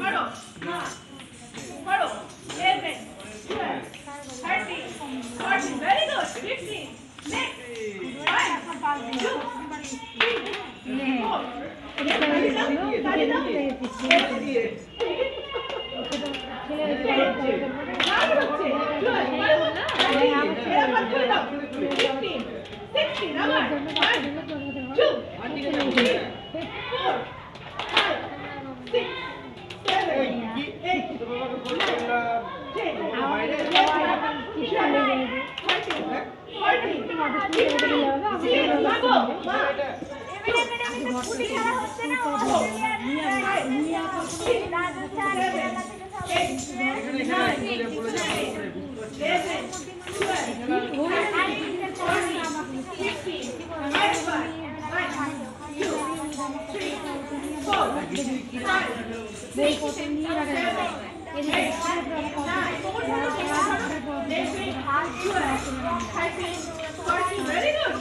পড়ো পড়ো eleven twelve thirteen fourteen very good fifteen next five two three four দাঁড়িয়ে দাও Vem, continua, galera. Very good.